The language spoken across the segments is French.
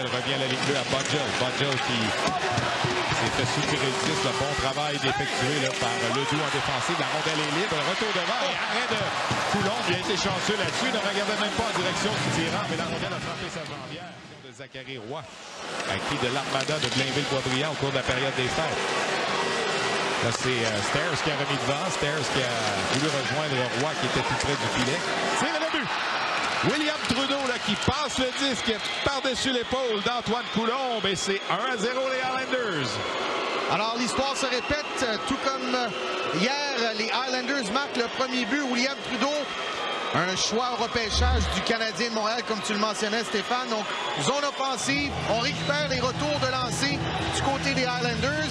rondelle revient à la ligne à Budgel. Budgel qui s'est fait soutirer le 10. Le bon travail effectué là, par Ledoux en défensive. La rondelle est libre. Retour devant et arrêt de Coulomb. Il a été chanceux là-dessus. Ne regardait même pas en direction du tirant, mais la rondelle a frappé sa jambière. De Zachary Roy, acquis de l'Armada de Blainville-Boisbriand au cours de la période des fêtes. Là, c'est euh, Stairs qui a remis devant. Stairs qui a voulu rejoindre Roy qui était tout près du filet. C'est le but! William Trudeau là, qui passe le disque par-dessus l'épaule d'Antoine Coulombe et c'est 1 à 0 les Highlanders. Alors l'histoire se répète, euh, tout comme euh, hier, les Highlanders marquent le premier but. William Trudeau un choix au repêchage du Canadien de Montréal, comme tu le mentionnais, Stéphane. Donc, zone offensive, on récupère les retours de lancer du côté des Highlanders.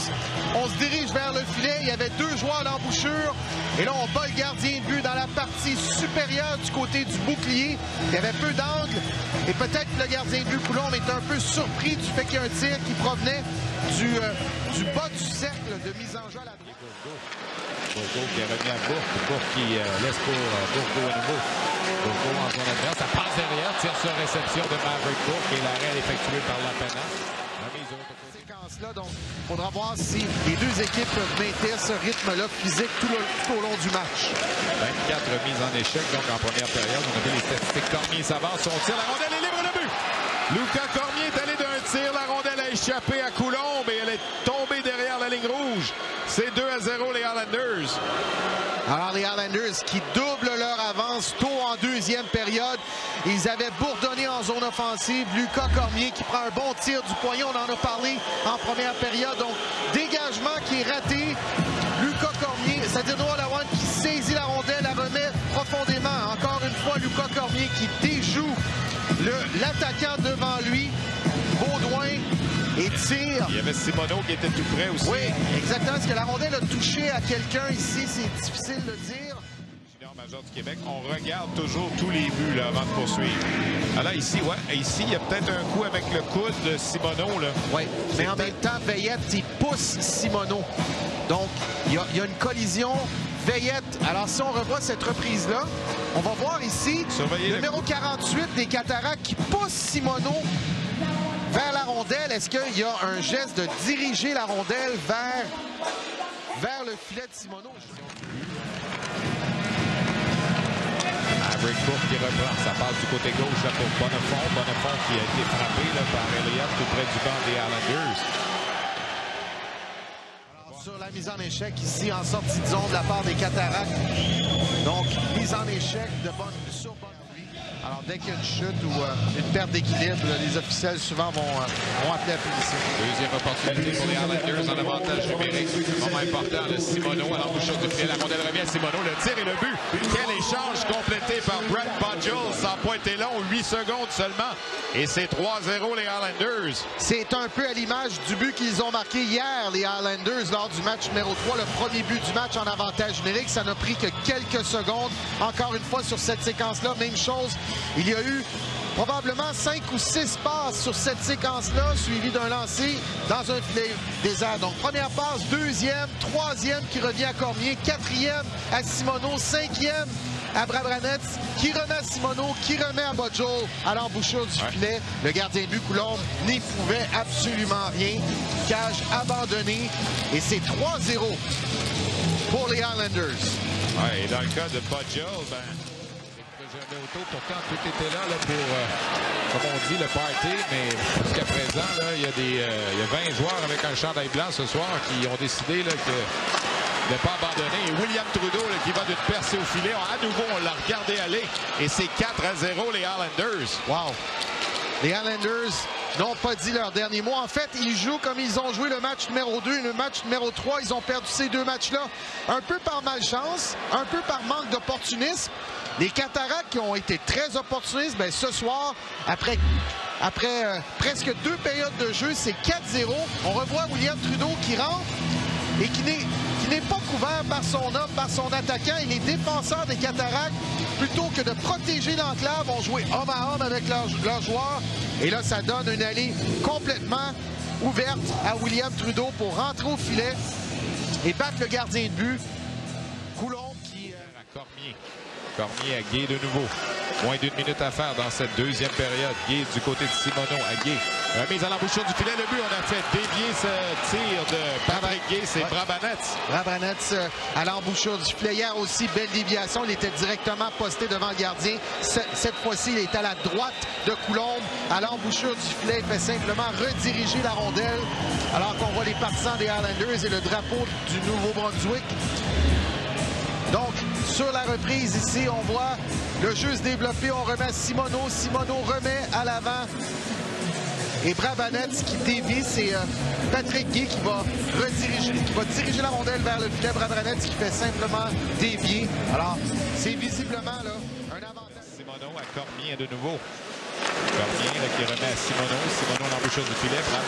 On se dirige vers le filet. Il y avait deux joueurs à l'embouchure. Et là, on bat le gardien de but dans la partie supérieure du côté du bouclier. Il y avait peu d'angle. Et peut-être que le gardien de but, Coulomb, est un peu surpris du fait qu'il y a un tir qui provenait du, euh, du bas du cercle de mise en jeu à la droite. Bourgo qui revenu à Bourque. Bourque qui euh, laisse pour euh, Bourgo à nouveau. En zone adverse. Ça passe derrière. Tire sur réception de Maverick Bourque et l'arrêt effectué par la Penas. Séquence-là, donc il faudra voir si les deux équipes peuvent maintenir ce rythme-là physique tout, le, tout, au long du match. 24 mises en échec donc en première période. On a vu les statistiques. Cormier s'avance, son tir, la rondelle est libre, le but! Lucas Cormier est allé d'un tir, la rondelle a échappé à Coulombe et elle est tombée derrière la ligne rouge. C'est 2 à 0 les Highlanders. Alors les Highlanders qui doublent leur avance tôt en deuxième période. Ils avaient bourdonné en zone offensive. Lucas Cormier qui prend un bon tir du poignet. On en a parlé en première période. Donc dégagement qui est raté. Lucas Cormier, c'est-à-dire Noah Lawan qui saisit la rondelle, la remet profondément. Encore une fois, Lucas Cormier qui déjoue l'attaquant devant lui. Baudouin et tire. Il y avait Simoneau qui était tout près aussi. Oui, exactement. Est-ce que la rondelle a touché à quelqu'un ici? C'est difficile de dire. Du Québec, on regarde toujours tous les buts là, avant de poursuivre. Alors ici, ouais, ici, il y a peut-être un coup avec le coude de Simoneau. Là. Oui, mais en même temps, Veillette, il pousse Simoneau. Donc, il y, a, il y a une collision. Veillette, alors si on revoit cette reprise-là, on va voir ici, Surveillez numéro le... 48 des Cataractes qui pousse Simoneau vers la rondelle. Est-ce qu'il y a un geste de diriger la rondelle vers, vers le filet de Simoneau? Bourque qui reprend. Ça passe du côté gauche pour Bonnefond. Bonnefond qui a été frappé là, par Elliott tout près du banc des Islanders. Alors, sur la mise en échec ici en sortie de zone de la part des Cataractes. Donc, mise en échec de bonne, sur bonne alors, dès qu'il y a une chute ou euh, une perte d'équilibre, les officiels souvent vont, euh, vont appeler la punition. Deuxième opportunité pour les Islanders en avantage numérique. Moment important de Simoneau à l'embouchure du filet. La rondelle revient à Simoneau. Le tir et le but. Quel échange complété par Brett Budgel. Sans pointer long, 8 secondes seulement. Et c'est 3-0 les Islanders. C'est un peu à l'image du but qu'ils ont marqué hier, les Islanders, lors du match numéro 3. Le premier but du match en avantage numérique. Ça n'a pris que quelques secondes. Encore une fois, sur cette séquence-là, même chose. Il y a eu probablement 5 ou 6 passes sur cette séquence-là, suivi d'un lancer dans un filet désert. Donc, première passe, deuxième, troisième qui revient à Cormier, quatrième à Simoneau, cinquième à Brabranets, qui remet à Simoneau, qui remet à Bojo à l'embouchure du ouais. filet. Le gardien de but Coulombe n'y pouvait absolument rien. Cage abandonné et c'est 3-0 pour les Highlanders. Ouais, et dans le cas de ben Pourtant, tout était là, pour, euh, comme on dit, le party. Mais jusqu'à présent, il, y a des, euh, il y a 20 joueurs avec un chandail blanc ce soir qui ont décidé de ne pas abandonner. Et William Trudeau qui va d'une percée au filet. À nouveau, on l'a regardé aller. Et c'est 4 à 0 les Highlanders. Wow. Les Highlanders n'ont pas dit leur dernier mot. En fait, ils jouent comme ils ont joué le match numéro 2 et le match numéro 3. Ils ont perdu ces deux matchs-là un peu par malchance, un peu par manque d'opportunisme. Les Cataractes qui ont été très opportunistes, bien, ce soir, après, euh, presque deux périodes de jeu, c'est 4-0. On revoit William Trudeau qui rentre et qui n'est pas couvert par son homme, par son attaquant. Et les défenseurs des Cataractes, plutôt que de protéger l'enclave, ont joué homme à homme avec leurs leur joueurs. Et là, ça donne une allée complètement ouverte à William Trudeau pour rentrer au filet et battre le gardien de but. Coulomb qui... Cormier. Cormier à Gay de nouveau. Moins d'une minute à faire dans cette deuxième période. Gay du côté de Simoneau à Gay. Mise à l'embouchure du filet. Le but, on a fait dévier ce tir de Patrick Gay. C'est ouais. Brabanets. Brabanets euh, à l'embouchure du filet. Hier aussi, belle déviation. Il était directement posté devant le gardien. Cette fois-ci, il est à la droite de Coulombe à l'embouchure du filet. Il fait simplement rediriger la rondelle alors qu'on voit les partisans des Highlanders et le drapeau du Nouveau-Brunswick. Donc, sur la reprise ici, on voit le jeu se développer. On remet Simono. Simono remet à l'avant. Et Brabanets qui dévie, c'est euh, Patrick Guy qui va rediriger, qui va diriger la rondelle vers le filet. Brabanets qui fait simplement dévier. Alors, c'est visiblement là, un avantage. Simono à Cormier de nouveau. Cormier qui remet à Simono. Simono l'embouchure du filet qui euh,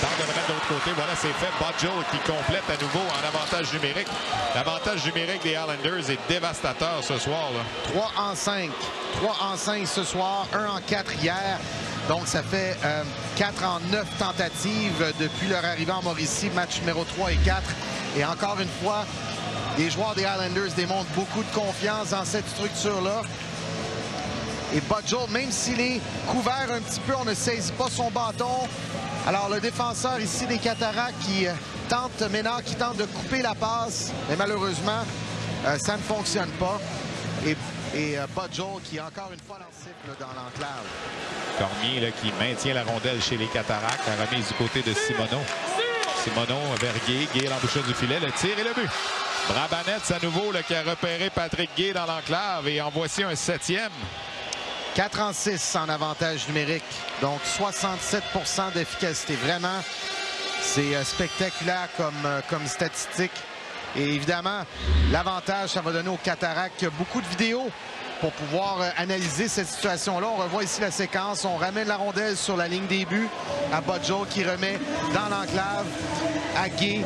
tente de remettre de l'autre côté. Voilà, c'est fait. Bodjo qui complète à nouveau en avantage numérique. L'avantage numérique des Islanders est dévastateur ce soir. Là. 3 en 5. 3 en 5 ce soir. 1 en 4 hier. Donc, ça fait euh, 4 en 9 tentatives depuis leur arrivée en Mauricie, match numéro 3 et 4. Et encore une fois, les joueurs des Islanders démontrent beaucoup de confiance dans cette structure-là. Et Budgel, même s'il est couvert un petit peu, on ne saisit pas son bâton. Alors, le défenseur ici des Cataractes qui euh, tente, Ménard qui tente de couper la passe, mais malheureusement, euh, ça ne fonctionne pas. Et, et euh, Budgel qui, encore une fois, dans dans l'enclave. Cormier là, qui maintient la rondelle chez les Cataractes. La remise du côté de Simoneau. Simoneau vers Gay. Gay l'embouchure du filet. Le tir et le but. Brabanets à nouveau qui a repéré Patrick Gay dans l'enclave. Et en voici un septième. 4 en 6 en avantage numérique. Donc 67% d'efficacité. Vraiment, c'est euh, spectaculaire comme, euh, comme statistique. Et évidemment, l'avantage, ça va donner aux Cataractes beaucoup de vidéos pour pouvoir euh, analyser cette situation-là. On revoit ici la séquence. On ramène la rondelle sur la ligne des buts à Bodjo qui remet dans l'enclave à Gay.